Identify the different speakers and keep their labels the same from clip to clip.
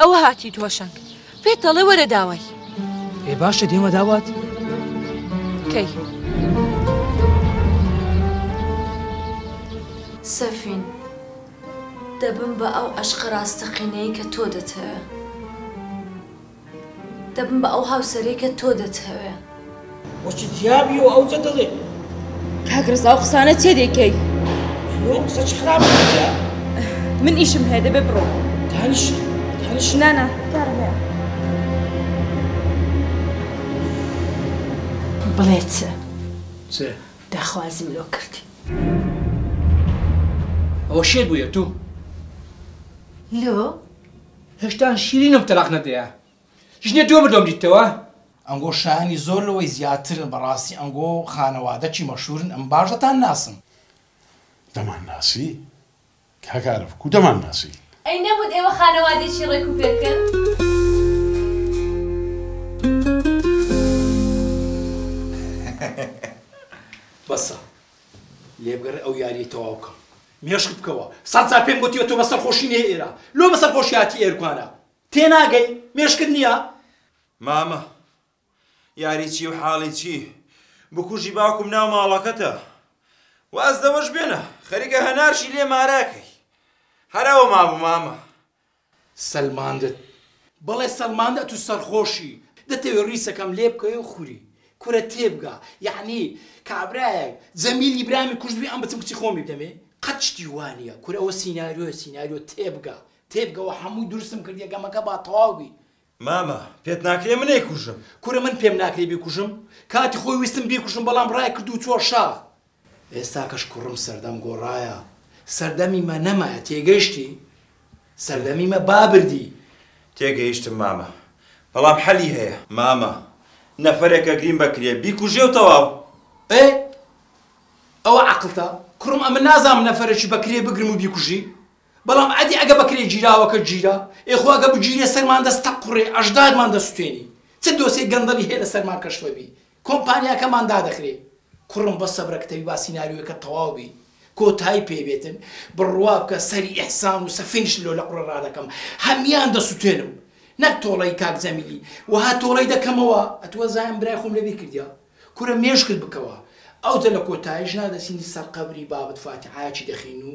Speaker 1: ئەوە هاتیت هۆشەنگ پێت دەڵێ وەرە داوای
Speaker 2: ئێ باشە دێمە داوات
Speaker 1: کەی
Speaker 3: سەفین دەبم بە ئەو عشقە ڕاستەقینەی کە تۆ دەتەوێ. دەبم بە ئەو هاوسەرەی کە تۆ دەتهەوێ.
Speaker 2: وەچی تیابی و ئەوجە دڵێ. کاک
Speaker 1: ڕزا ئەو قسانە چێ دەیکەی؟
Speaker 2: ئەوە قسە چ خراپە
Speaker 1: من ئیشم هەیە دەبێ بڕۆ.
Speaker 2: دانیش دانیش
Speaker 1: نانا کارم هەیە.
Speaker 4: بڵێ چ؟
Speaker 2: چ؟
Speaker 4: داخوازیم لۆ کردی.
Speaker 2: ئەوە شێت بوو یەتوو؟
Speaker 4: لۆ؟
Speaker 2: هێشتا شیرینم تەلاق نەدەیا ژنێ دوێ مردووم دیتەوە.
Speaker 5: ئەنگۆ شایەنی زۆر لەوەی زیاترن بەڕاستی ئەنگۆ و خانەوادە چی مەشورن ئەم باش دەتان ناسم.
Speaker 6: دەمان ناسی کاک عارف کو دەمان ناسی.
Speaker 3: ئەی نەموت ئێوە خانەوادێکی ڕێک و پێکن.
Speaker 5: بەسە لێبگەڕێ ئەو یاریە تەواو کەم. مێشک بکەوە سەد جار پێم گۆتیوە تۆ بە سەرخۆشی نیە ئێرە لۆ بە سەرخۆشی هاتی ئێرکوانە تێناگەی مێشکت نیە.
Speaker 7: مامە یاری چی و حاڵی چی بکوژی باوکم ناو ماڵەکەتە واز لەوەش بێنە خەریکە هەنارشی لێ ماراکەی هەر ئەوە مابوو مامە
Speaker 5: سەلماندت بەڵێ سەلماند ئەتو سەرخۆشی دەتەوێ ڕیسەکەم لێ بکەوێ و خوری کورە تێبگە یەعنی کابرایەک جەمیلی برامی کوشتبی ئەم بچم کچی خۆمی بدەمێ قەت شتی وا نیە کورە ئەوە سیناریۆیە سیناریۆ تێبگە تێبگەوە هەمووی دروستم کردیە گەمەکە با تەواو بی
Speaker 7: مامە پێت ناکرێ من ئەیکوژم.
Speaker 5: کورە من پێم ناکرێ بیکوژم؟ کاتی خۆی ویستم بیکوژم بەڵام ڕایکرد و چووە شاخ. ئێستاکەش کوڕم سەردەم گۆڕایە. سەردەمی مە نەمایە تێگەشتی؟ سەردەمی مە با بردی.
Speaker 7: تێگەیشتم مامە بەڵام حەلی هەیە. مامە نەفەرێک ئەگرین بەکرێ بیکوژێ و تەواو.
Speaker 5: ئێ ئەوە عەقڵتە؟ کوڕم ئەمن نازانم نەفەرێکی بەکرێ بگرم و بیکوژی. بەڵام ئەدی ئەگە بەکرێ گیراوەکە گیرا؟ ئێ خۆ ئەگە بگیرێ سەرمان دەس تەقڕێ ئەژدادمان دەسوتێنی چ دۆسێ گەندەڵی هەیە لەسەرمان کەشفە بی کۆمپانیاکەمان دادەخرێ کوڕم بە سەبرە کتەبی با سیناریۆکە تەواو بی کۆتای پێ بێتن بڕوا بکە سەری ئیحسان و سەفینش لۆ لە قوڕ ڕادەکەم هەمیان دەسوتێنم نەک تۆڵەی کاک جەمیلی وەها تۆڵەی دەکەمەوە ئەتوە زایم برای خۆم لەبیر کردیا کورە مێشکت بکەوە ئەوجە لە کۆتایش نادەچینی سەر قەبری بابت فاتیحایەکی دەخینی و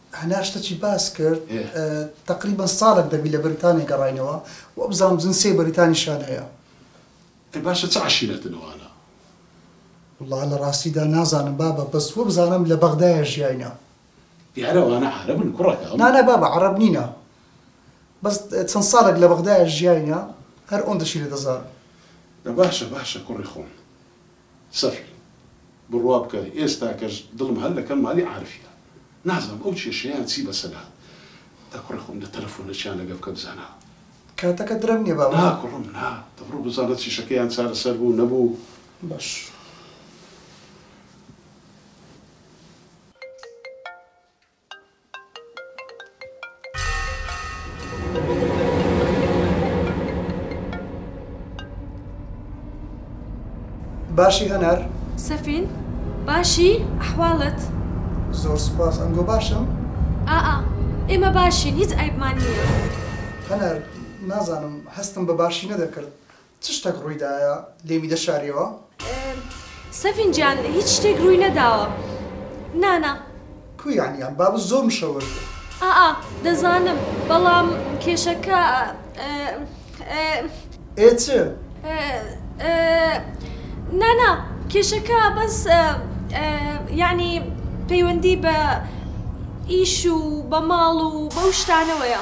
Speaker 8: هەنار شتەچی باس کرد تەقریبەن ساڵێک دەبی لە بەریتانیا گەڕاینەوە وابزانم بزن سێ بەریتانیشیان هەیە.
Speaker 6: ئەی باشە چ عەشیرەتن
Speaker 8: ئەوانە؟ وەڵا لە ڕاستیدا نازانم بابە بەس وەبزانم لە بەغدایە ژیاینە.
Speaker 6: دیارە ئەوانە عارەبن
Speaker 8: کوڕەکەم. نا نا بابە عەڕەب نینە بەس چەند ساڵێک لە بەغدایە ژیاینە هەر ئۆندەشی لێ دەزانم.
Speaker 6: دە باشە باشە کوڕی خۆم. سەفی، بڕوا بکە ئێستاکەش دڵم هەر لە کەمالی عارفیە. نازانم ئەو کێشەیان چی بەسەر هات. دە کوڕە خۆم دە تەلەفۆنەکیان لەگەڵ بکە بزانە.
Speaker 8: کاتەکە درەنگ نیە بابە.
Speaker 6: نا کوڕم نا. دە بڕۆ بزانە چیشەکەیان چارەسەر بوو نەبوو.
Speaker 8: باش. باشی هەنار؟
Speaker 3: سەفین؟ باشی؟ ئەحواڵت؟
Speaker 8: زۆر سوپاس، ئەمگۆ باشم؟
Speaker 3: ئا ئا، ئێمە باشین، هیچ عەیبمان نییە.
Speaker 8: هەنار، نازانم، هەستم بە باشی نەدەکرد. چ شتەک ڕووی دایە لێمی دەشاریەوە؟
Speaker 3: سەفین گیان هیچ شتێک ڕووی نەداوە نا
Speaker 8: نا. کوو یەعنی ئەم بابە زۆر مشەوەش
Speaker 3: بوو. ئا ئا دەزانم بەڵام کێشەکە
Speaker 8: ئێ. ئێ چ؟
Speaker 3: ئێ ئێ نا نا کێشەکە بەس ئێ یەعنی پەیوەندی بە ئیش و بە ماڵ و بەو شتانەوەیە.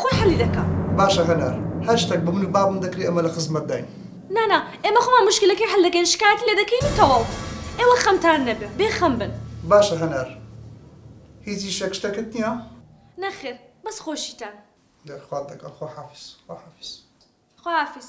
Speaker 3: خۆی حەلی دەکا.
Speaker 8: باشە هەنار هەر شتەک بە من و بابم دەکرێ ئەمە لە خزمەتداین. نا
Speaker 3: نا ئێمە خۆمان موشکیلەکەی حەل دەکەین شکایەتی لێ دەکەین و تەواو ئێوە خەمتان نەبێ بێ خەم بن.
Speaker 8: باشە هەنار هیچ ئیشێک شتەکت نییە؟
Speaker 3: نەخێر بەس خۆشیتان.
Speaker 8: دەرخوات
Speaker 9: دەکا خواحافیز خواحافیز.
Speaker 1: خواحافیز.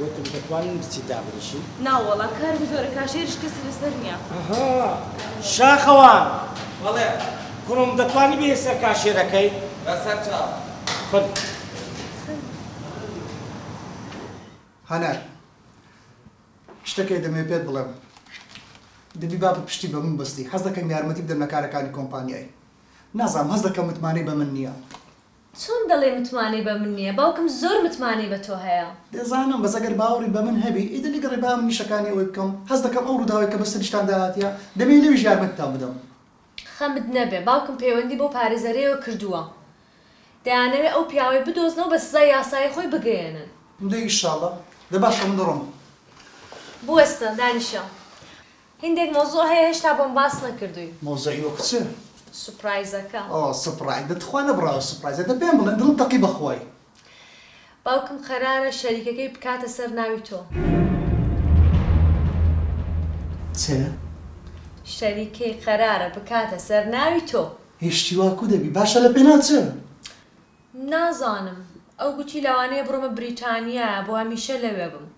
Speaker 9: وتم دەتوانین بچین دابنیشین.
Speaker 1: نا وەڵا کار بزۆرە کاشێریش کەسی لەسەر نیە.
Speaker 9: ئەها شاخەوان. بەڵێ. کوڕم دەتوانی بێیە سەر کاشێرەکەی. بەسەر چاو. خۆت بە.
Speaker 8: هەنار. شتەکێ دەمەوێ پێت بڵێم دەبی بابت پشتی بە من بەستی حەز دەکەم یارمەتی بدەم لە کارەکانی کۆمپانیای نازانم هەست دەکەم متمانەی بە من نیە.
Speaker 3: چۆن دەڵێی متمانەی بە من نیە باوکم زۆر متمانەی بە تۆ هەیە.
Speaker 8: دەزانم بەس ئەگەر باوەڕی بە من هەبی ئیدە لەگەڕێ با منیش شەکانی ئەوی بکەم هەست دەکەم ئەو ڕووداوەی کە بە سەریشتان داهاتیە دەمێ لەویش یارمەتیتان بدەم.
Speaker 3: خەمت نەبێ باوکم پەیوەندی بەو پارێزەرەیەوە کردووە دەیانەوێ ئەو پیاوەی بدۆزنەوە بە سزای یاسایی خۆی بگەیەنن.
Speaker 8: دەی ئیشاڵا دە باشە من دەڕۆم.
Speaker 3: بوەستە دانیشە هیندێک مەوزوع هەیە هێشتا بۆم باس نەکردوی.
Speaker 8: مەوزوعی وەکو چ؟
Speaker 3: سوپرایزەکە.
Speaker 8: ئۆ سوپرای دە تخوا نەبڕاوە سوپرایزە دە پێم بڵێن دڵم تەقی بەخوای.
Speaker 3: باوکم قەرارە شەریکەکەی بکاتە سەر ناوی تۆ.
Speaker 8: چ؟
Speaker 3: شەریکەی قەرارە بکاتە سەر ناوی تۆ.
Speaker 8: هی شتی وا کو دەبی باشە لە پێناو چ؟
Speaker 3: نازانم ئەو گوتی لەوانەیە بڕۆمە بریتانیا بۆ هەمیشە لەوێ بم.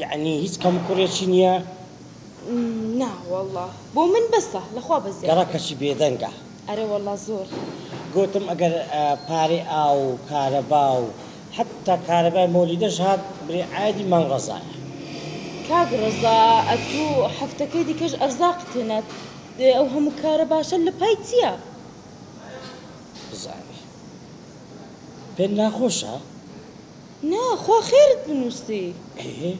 Speaker 9: یەعنی هیچ کەم و کوڕێکی نیە؟
Speaker 1: نا وەڵا بۆ من بەسە لەخوا بەس
Speaker 9: زیاتر. گەڕە کەچی بێدەنگە.
Speaker 1: ئەرێ وەڵا زۆر.
Speaker 9: گۆتم ئەگەر پارەی ئاو و کارەبا و حەتتا کارەبای مۆلیدەش هات بری عایدی مام ڕەزایە.
Speaker 1: کاک ڕەزا ئەتوو حەفتەکەی دیکەش ئەرزاقت هێنا دەی ئەو هەموو کارە باشە لە پای چیە؟
Speaker 9: بزانێ پێت ناخۆشە؟
Speaker 1: نا خوا خێرت بنوسی.
Speaker 9: ئەیێ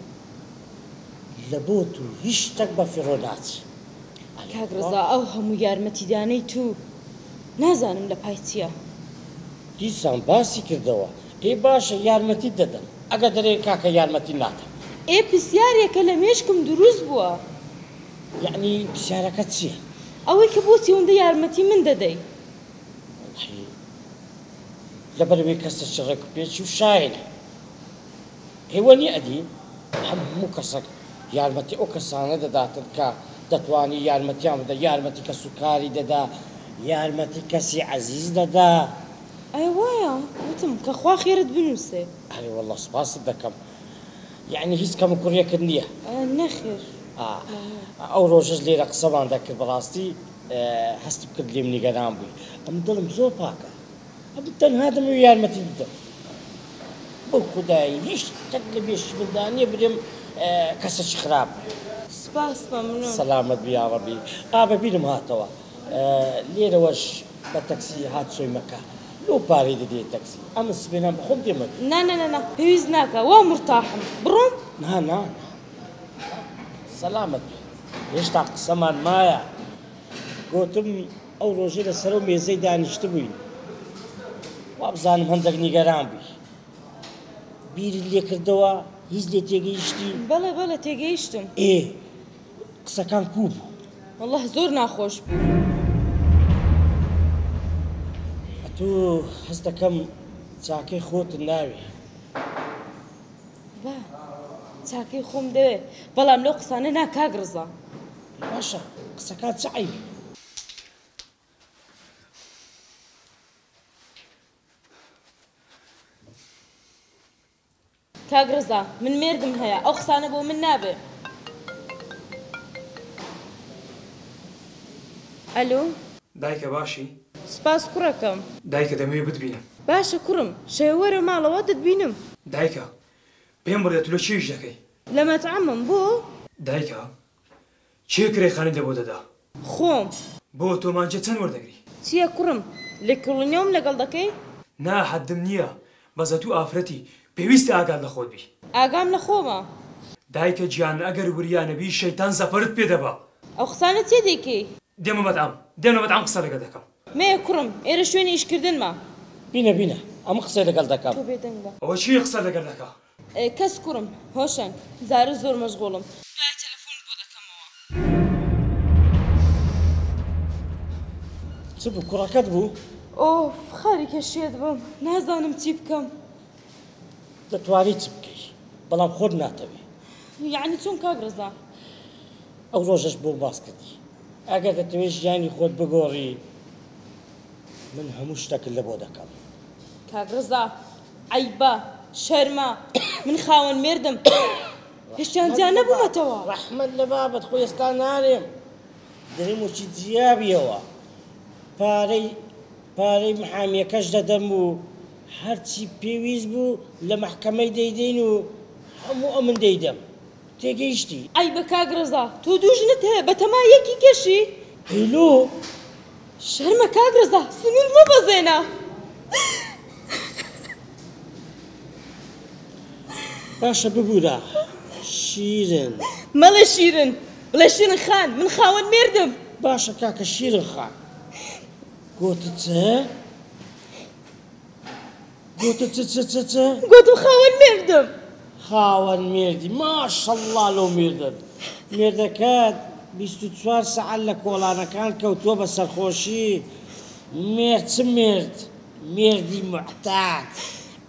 Speaker 9: لە بۆ تو هیچ شتەک بە فیڕۆ ناچێ
Speaker 1: ئەلێ کاک خوا. ڕەزا ئەو هەموو یارمەتیدانەی تو نازانم لە پای چیە.
Speaker 9: دیسان باسی کردەوە ئێ باشە یارمەتیت دەدەم ئەگە دەرێ کاکە یارمەتیت نادەم.
Speaker 1: ئێ پسیارێکە لە مێشکم دروست بوە.
Speaker 9: یەعنی پسیارەکە چیە.
Speaker 1: ئەوەی کە بۆچی ئەوندە یارمەتی من دەدەی.
Speaker 9: چی لەبەر وی کەسە چ ڕێک و پێچ و شایەنی ئێوە نیە ئەدی هەموو کەسەک یارمەتی ئەو کەسانە دەداتن کە دەتوانی یارمەتیان بدە یارمەتی کەس و کاری دەدا یارمەتی کەسی عەزیز دەدا.
Speaker 1: ئەرێ وایە وتم کە خوا خێرت بنوسێ.
Speaker 9: ئەرێ وەڵا سوپاست دەکەم یەعنی هیچ کەم و کوڕیەکت نیە.
Speaker 1: نەخێر.
Speaker 9: ئەو ڕۆژەش لێرە قسەمان دەکرد بەڕاستی. هەستم کرد لێم نیگەران بووی. ئەمن دڵم زۆر پاکە. ئەمن تەنها دەمەوێ یارمەتیت بدەم. بەو خودایەی هیچ شتەک لە بێشی مندا نیە برێم کەسەکی خراپ.
Speaker 1: سپاس مەمنون.
Speaker 9: سەلامەت بی یاڕەبی. ئا بە بیرم هاتەوە لێرەوەش بە تەکسی هات سۆی مەکە. لۆ پارەی دەدەیە تەکسی؟ ئەمن سبەینان بە خۆم دێمەوێ.
Speaker 1: نا نا نا نا پێویست ناکا وا مورتاحم. بڕۆم؟
Speaker 9: نا نا سەلامەت بێ هێشتا قسەمان مایە گۆتم ئەو ڕۆژەی لە سەرەو مێزەی دانیشتبووین وابزانم هەندێک نیگەران بووی بیری لێکردەوە هیچ لێ تێگەیشتی
Speaker 1: بەڵێ بەڵێ تێگەیشتم
Speaker 9: ئێ قسەکان کوو بوو
Speaker 1: والله زۆر ناخۆش بوو
Speaker 9: ئەتوو هەست دەکەم چاکەی خۆت ناوێ
Speaker 1: با چاکەی خۆم دەوێ بەڵام لەو قسانە نا کاک ڕزا.
Speaker 9: باشە قسەکات چ عەیبی
Speaker 1: بوو. کاک ڕزا من مێردم هەیە ئەو قسانە بۆ من نابێ. ئەلۆ.
Speaker 2: دایکە باشی؟
Speaker 1: سپاس کوڕەکەم.
Speaker 2: دایکە دەمەوێ بتبینم.
Speaker 1: باشە کوڕم شەوێ وەرە ماڵەوە دەتبینم.
Speaker 2: دایکە پێم بڵێ تولە چی ئیش دەکەی.
Speaker 1: لە مەتعەمم بۆ؟
Speaker 2: دایکە کێ کرێ خانی لە بۆ دەدا؟
Speaker 1: خۆم.
Speaker 2: بۆ تۆ مانکێ چەند وەردەگری؟
Speaker 1: چیە کوڕم لکوڵینەوەم لەگەڵ دەکەی؟
Speaker 2: نا حەددم نیە بەزە تو ئافرەتی پێویستە ئاگات لە خۆت بی.
Speaker 1: ئاگام لە خۆمە.
Speaker 2: دایکە گیان ئەگەر وریا نەبی شەیتان زەپەرت پێ دەبا.
Speaker 1: ئەو قسانە چیە دەیکەی.
Speaker 2: دێمە مەتعەم دێمە مەتعەم قسە لەگە دەکەم.
Speaker 1: مەیە کوڕم ئێرە شوێنی ئیش کردنمە.
Speaker 9: بینە بینە ئەمن قسەی لەگەل دەکەم.
Speaker 1: تۆ بێدەنگ بە.
Speaker 2: ئەوە چیە قسەت لەگەر دەکا.
Speaker 1: کەس کوڕم هۆشەنگ زارە زۆر مەشغوڵم دوای تەلەفونت بۆ دەکەمەوە.
Speaker 9: چ بوو کوڕەکەت بوو؟
Speaker 1: ئۆف خەریکە شێت بم نازانم چی بکەم
Speaker 9: دەتوانی چ بکەیت بەڵام خۆت ناتەوێ
Speaker 1: یعنی چۆن کاک ڕزا
Speaker 9: ئەو ڕۆژەش بۆ باس کردی ئەگەر دەتەوێ ژیانی خۆت بگۆڕی من هەموو شتەکت لە بۆ دەکەم
Speaker 1: کاک ڕزا عەیبە شەرمە من خاوەن مێردم هیچیان جیا نەبوومەتەوە.
Speaker 9: ڕەحمەت لە بابت خۆ ئێستا نارێم درم و چیت جیا بیەوە پارەی پارەی محامیەکەش دەدەم و هەرچی پێویست بوو لە مەحکەمەی دەیدەین و هەموو ئەمن دەیدەم تێگەیشتی.
Speaker 1: عەیبە کاک ڕەزا تۆ دوو ژنت هەیە بەتەما یەکیکەشی.
Speaker 9: هیلو
Speaker 1: شەرمە کاک ڕەزا سنور مەبەزێنە.
Speaker 9: باشە ببورە شیرن.
Speaker 1: مەڵێ شیرن. بڵێ شیرن خان من خاوەن مێردم.
Speaker 9: باشە کاکە شیرن خان گۆتت چ؟ گۆتە چ چ چ چ؟
Speaker 1: گۆتم خاوەن مێردم.
Speaker 9: خاوەن مێردی ماشەڵڵا لۆ مێردەت. مێردەکەت بیست و چوار سەعات لە کۆڵانەکان کەوتووە بە سەرخۆشی. مێرد چ مێرد؟ مێردی موعتاد.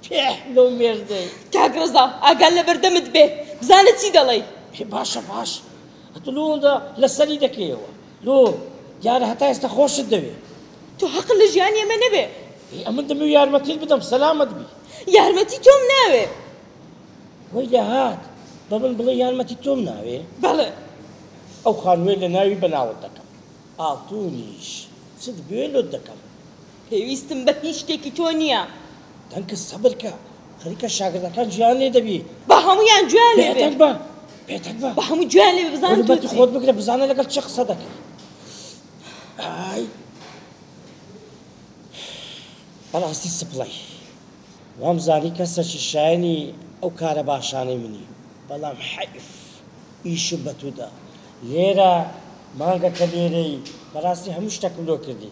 Speaker 9: پێح لۆ مێردەی.
Speaker 1: کاک ڕەزا ئاگات لە بەردەمت بێ بزانە چی دەڵێی.
Speaker 9: ئێ باشە باش ئەتوو لۆ ئەوەندە لە سەری دەکەیەوە. تۆ دیارە هەتا ئێستا خۆشت دەوێ.
Speaker 1: تۆ هەقت لە ژیانی ئێمە نەبێ.
Speaker 9: ئێ ئەمن دەمەوێ یارمەتیت بدەم سەلامەت بی.
Speaker 1: یارمەتی تۆم ناوێ.
Speaker 9: وەی لێ هات بە من بڵێ یارمەتی تۆم ناوێ؟
Speaker 1: بەڵێ.
Speaker 9: ئەو خانوویە لە ناوی بە ناوت دەکەم. ئاڵتوونیش چت بوێ لۆت دەکەم.
Speaker 1: پێویستم بە هیچ شتێکی تۆ نییە.
Speaker 9: دەنکە سەبر کە خەریکە شاگردەکان گوێیان لێ دەبی.
Speaker 1: با هەموویان گوێیان لێ بێ.
Speaker 9: بێدەنگ بە. بێدەنگ بە.
Speaker 1: با هەموو گوێیان لێ بێ بزانن
Speaker 9: تۆ
Speaker 1: چی.
Speaker 9: حورمەتی خۆت بگرە بزانە لەگەڵ کێ قسە دەکەی. ئای. بەڕاستی سپڵەی. وامزانی کەسەکی شایەنی ئەو کارە باشانەی منی. بەڵام حەیف. ئیشم بە تو دا. لێرە مانگەکە لێرەی. بەڕاستی هەموو شتەکم لۆ کردی.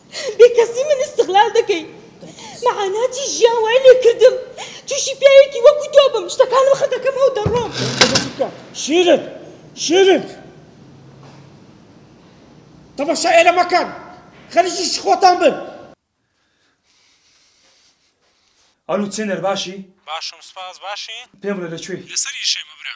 Speaker 1: بێ کەسی من استغلال دەکەی مەعاناتی ژیان وای لێ کردم توشی پیاوێکی وەکو تۆ بم شتەکانم خە دەکەمەوە و دەڕۆم
Speaker 9: شیرن شیرن تەماشا ئێرە مەکەن خەریکی شی خۆتان بن.
Speaker 2: ئەلو چێنەر باشی؟
Speaker 10: باشم سوپاس باشی؟
Speaker 2: پێم بڵێ
Speaker 5: لە کوێی؟ لەسەر ئیشێمە برا.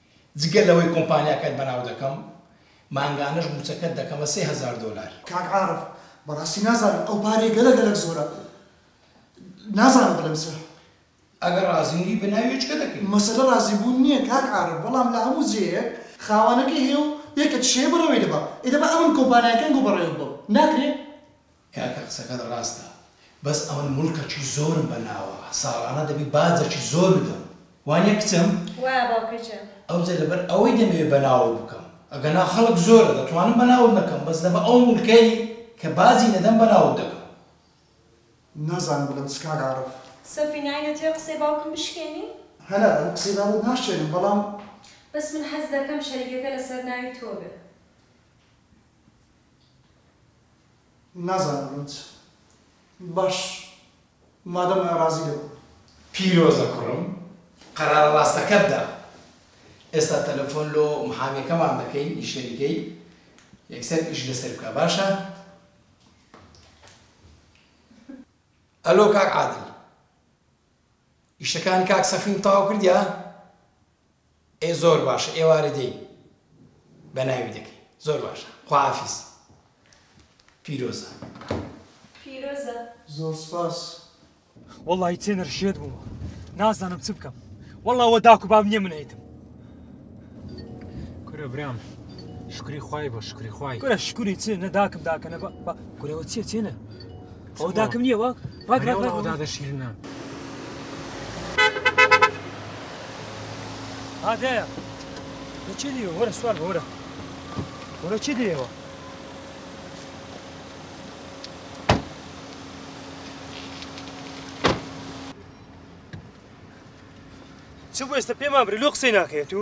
Speaker 5: جگە لەوەی کۆمپانیاکەت بەناو دەکەم، مانگانەش مووچەکەت دەکەمە سێ هەزار دۆلار.
Speaker 8: کاک عارف بەڕاستی نازانم ئەو پارەیە گەلەک گەلەک زۆرە نازانم بڵێم چ.
Speaker 5: ئەگەر ڕازی نی بەناوی یەچکە دەکەی.
Speaker 8: مەسەلە ڕازی بوون نیە کاک عارف بەڵام لە هەموو جێیەک خاوەنەکەی هەیە و یەکە تشەیە بەڕێوەی دەبا ئیدە با ئەمن کۆمپانیاکەم گو بەڕێوە ببەم ناکرێ؟
Speaker 5: کاکە قسەکەت ڕاستە بەس ئەمن مڵکەچی زۆرم بە ناوە ساڵانە دەبی باجەچی زۆر بدەم وانیە کچم؟
Speaker 3: وایە
Speaker 5: باوکەجان. ئەوجە لەبەر ئەوەی دەمەوێ بەناوت بکەم ئەگەنا خەڵک زۆرە دەتوانم بەناوت نەکەم بەس لەبە ئەو مڵکەی کە باجی نەدەم بەناوت دەکەم.
Speaker 8: نازانم بلم چ کاک عارف.
Speaker 3: سۆفی نای دەتوێ قسەی باوکم بشکێنی؟
Speaker 8: هەلە ئەم قسەی باوکت ناشکێنم بەڵام.
Speaker 3: بەس من حەز دەکەم شەریکەکە لەسەر ناوی تۆ بێ.
Speaker 8: نازانم بۆچ باش مادەم نارازی دەبم.
Speaker 5: پیرۆزە کوڕم قەرارە ڕاستەکەت دا ئێستا تەلەفۆن لۆ محامێکەمان دەکەین ی شەریکەی یەکسەر ئیش لەسەر بکا باشە. ئەلۆ کاک عادل ئیشەکانی کاک سەفین تەواو کردیە؟ ئێ زۆر باشە ئێوارە دێین بە ناوی دەکەین زۆر باشە خوافیز پیرۆزە.
Speaker 3: پیرۆزە.
Speaker 8: زۆر سپاس.
Speaker 2: وەڵایی چێنەر شێت بوومە نازانم چ بکەم وەڵا وە داکو باب نییە من ئەیتم
Speaker 10: کورە برام شکری خوای بۆ شکری خوای
Speaker 2: کورە شکری چێ نەداکم داکەنە بە کورەوە چیە چێنە ئەو داکم نییە وەک ڕاک ڕاک ڕاک
Speaker 10: دادە شیرنە
Speaker 2: هادەیە لە چی دیوە وەرە سوار بە وەرە وەرە چی دیوە چ بۆ ئێستا پێمان برلو قسەی ناکەێت و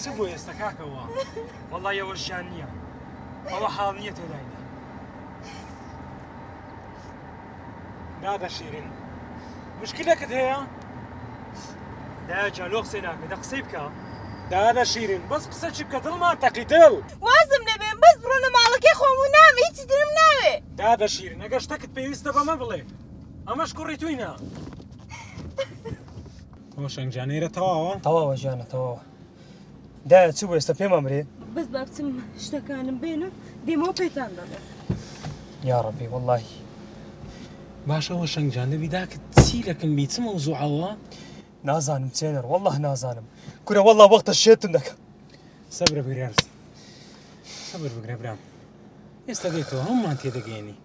Speaker 10: چ
Speaker 2: بۆ ئێستا کاکەوە وەڵا ئەوە ژیان نییە ئەوە حاڵ نییە تێدایدا
Speaker 10: ناکە شیرین مشکلەکت هەیە
Speaker 2: داجا لۆ قسەی ناکە دە قسەی بکە
Speaker 10: دادە شیرین بەس قسە چی بکە دڵمان تەقی دڵ
Speaker 1: وازم لێبێن بەس بڕۆنە ماڵەکەی خۆم و نام هیچی ترم ناوێ
Speaker 10: دادە شیرین ئەگەر شتەکت پێویستە بەمە بڵێ ئەمەش کوڕی توینە ئەو شەنگجانەیرە تەواوە
Speaker 2: تەواوە ژیانە تەواوە دایە چ بوو ئێستا پێمان برێ
Speaker 1: بەس با بچم شتەکانم بێنم دێمەوە پێتان دەڵێم
Speaker 2: یا ڕەبی
Speaker 10: وەڵاهی باشە وە شەنگجان دەبی داکت چی لەکم بی چ مەوزوعەوە
Speaker 2: نازانم چێنەر وەڵاه نازانم کورە وەڵا وەختە شێتم دەکەم
Speaker 10: سەبرە بگرێرس سەبر بگرە برام ئێستا دێتەوە هەمومان تێدەگەێنی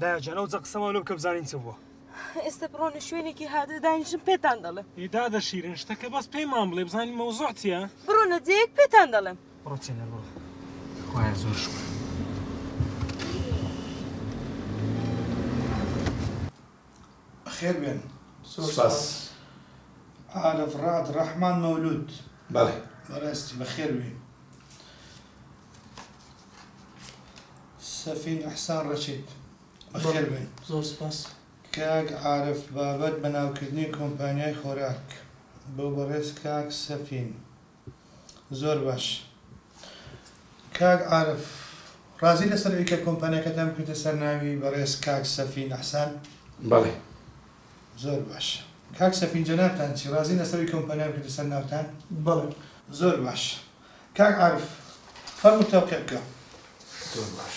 Speaker 2: دایجان ئەو جە قسەمان لۆ بکە بزانین چ بووە
Speaker 1: ئێستا بڕۆنە شوێنێکی هادە دانیشم پێتان دەڵێم
Speaker 10: ئیدادە شیرن شتەکە بەس پێیمان بڵێ بزانین مەوزوع چیە
Speaker 1: بڕۆنە جێک پێتان دەڵێم
Speaker 2: بڕۆ چێنەر بڕۆ خوایە زۆر شکر.
Speaker 11: بەخێربێن زۆر
Speaker 6: سوپاس.
Speaker 11: عارف رعد رحمان مولود
Speaker 6: بەڵێ.
Speaker 11: بەڕاستی بەخێربێی. سەفین احسان رەشید بەخێربێن.
Speaker 8: زۆر سوپاس.
Speaker 11: کاک عارف بابەت بەناوکردنی کۆمپانیای خۆراک بۆ بەڕێز کاک سەفین. زۆر باش کاک عارف ڕازی لەسەر ئەوی کە کۆمپانیاکەتان بکەیتە سەر ناوی بەڕێز کاک سەفین ئەحسان؟
Speaker 6: بەڵێ.
Speaker 11: زۆر باش کاک سەفین جەنابتان چی ڕازین لەسەر ئەوی کۆمپانیا بکەیتە سەر ناوتان؟
Speaker 8: بەڵێ.
Speaker 11: زۆر باش کاک عارف فەرموو تەوقیع بکە.
Speaker 6: زۆر باش.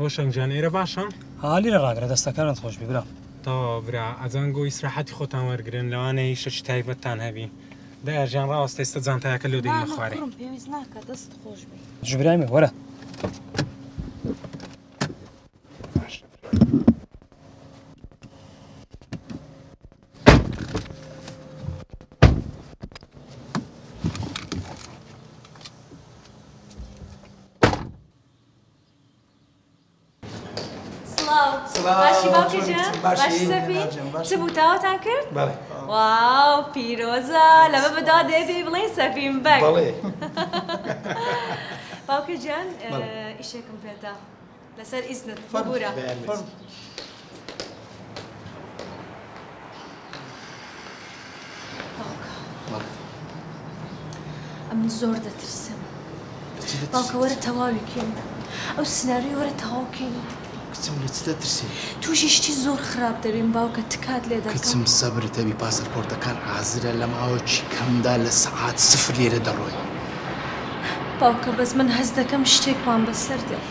Speaker 11: هۆشەنگ
Speaker 10: جان ئێرە باشە؟
Speaker 2: ها لێرە ڕاگرە دەستەکانت خۆش بی
Speaker 10: برا تەواو برا ئەجان گۆ ئیسراحەتی خۆتان وەرگرن لەوانەیە شەچی تایبەتتان هەبی دایە ژیان ڕاوەستە ئێستا جانتایەکە لۆ دێینە خوارێ
Speaker 1: پێویست ناکە دەست خۆش
Speaker 2: بی جبرای
Speaker 3: من
Speaker 5: وەرە
Speaker 3: باشی باوکی جان
Speaker 5: باشی
Speaker 3: سەفی چ بوو تاوەتان کرد؟
Speaker 5: بەڵێ
Speaker 3: واو پیرۆزە لەمە بەدا دێبی بڵێ سەفیم بەگ
Speaker 5: بەڵێ
Speaker 3: باوکی جان ئیشێکم پێدا لەسەر ئیزنت
Speaker 5: ببورە.
Speaker 3: من زۆر دەترسم باوکە وەرە تەواوی کەین ئەو سناریۆ وەرە تەواو کەین
Speaker 5: کچم لە چ دەترسی
Speaker 3: تووشی شتی زۆر خراپ دەبین باوکە تکات لێ دەکەم
Speaker 5: کچم سەبر دەبی پاسەرپۆرتەکان حازرە لە ماوەکی کەمدا لە سەعات سفر لێرە دەڕۆین
Speaker 3: باوکە بەس من هەست دەکەم شتێکمان بەسەر
Speaker 1: دێت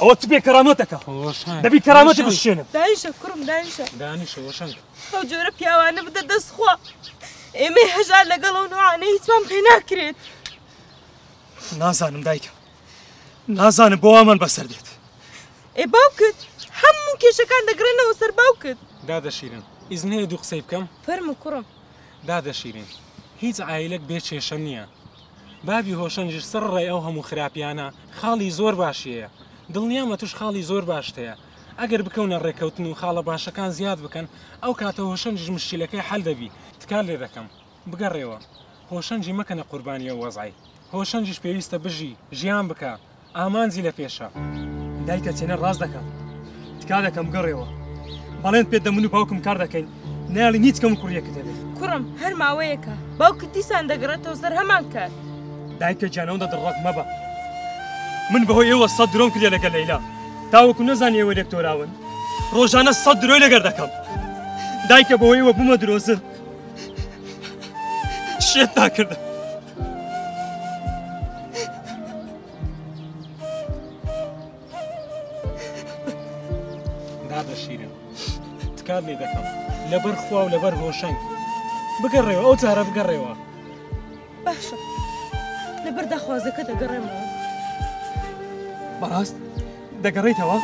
Speaker 2: ئەوە چ بێ کەرامەتەکە دەبی کەرامەتی بشێنم
Speaker 1: دایشە کوڕم دایشە
Speaker 10: دانیشە وەشەنگ
Speaker 1: ئەو جۆرە پیاوانە بدە دەستخوا ئێمەی هەژار لەگەڵ ئەو نوعانە هیچمان پێ ناکرێت
Speaker 2: نازانم دایکە نازانم بۆ وامان بەسەر دێت
Speaker 1: ئێ باوکت هەموو کێشەکان دەگرنەوە سەر باوکت
Speaker 10: دادەشیرن ئیزنەیە دوو قسەی بکەم
Speaker 1: فەرمو کوڕم
Speaker 10: دادەشیرین هیچ ئایلەک بێ کێشە نییە بابی هۆشەنگیش سڕ ڕێ ئەو هەموو خراپیانە خاڵی زۆر باشی هەیە دڵنیام ئەتوش خاڵی زۆر باشت هەیە ئەگەر بکەونە ڕێکەوتن و خاڵە باشەکان زیاد بکەن ئەو کاتە هۆشەنگیش مشکیلەکەی حەل دەبی تکا لێ دەکەم بگەڕێوە هۆشەنگی مەکەنە قوربانی ئەو وەزعەی هۆشەنگیش پێویستە بژی ژیان بکا ئامانجی لە پێشە.
Speaker 2: دایکە چێنە ڕاست دەکەم تکا دەکەم بگەڕێوە بەڵێنت پێ دەمن و باوکم کار دەکەین ناڵین هیچ کەم کوڕیەکت هەبێ
Speaker 1: کوڕم هەر ماوەیەکە باوکت دیسان دەگەڕێتەوە سەر هەمان کار
Speaker 2: دایکە جانەوەندە دڕڕەک مەبە من بەهۆی ئێوە سەد درۆم کردە لەگە لەیلا تاوەکو نەزان ئێوە لێک تۆراون ڕۆژانە سەد درۆی لەگەر دەکەم دایکە بەهۆی ئێوە بوومە درۆزن شێت ناکردم
Speaker 10: دادە شیرن تکات لێ دەکەم لەبەر خوا و لەبەر هۆشەنگ بگەڕێەوە ئەو جارە بگەڕێەوە
Speaker 1: باشە لەبەر داخوازەکە دەگەڕێمەوە
Speaker 2: بەڕاست دەگەڕیتەوە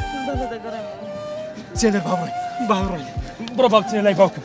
Speaker 2: چێ لە باڕێ باڕێ بڕۆ باوتێ لای باوکم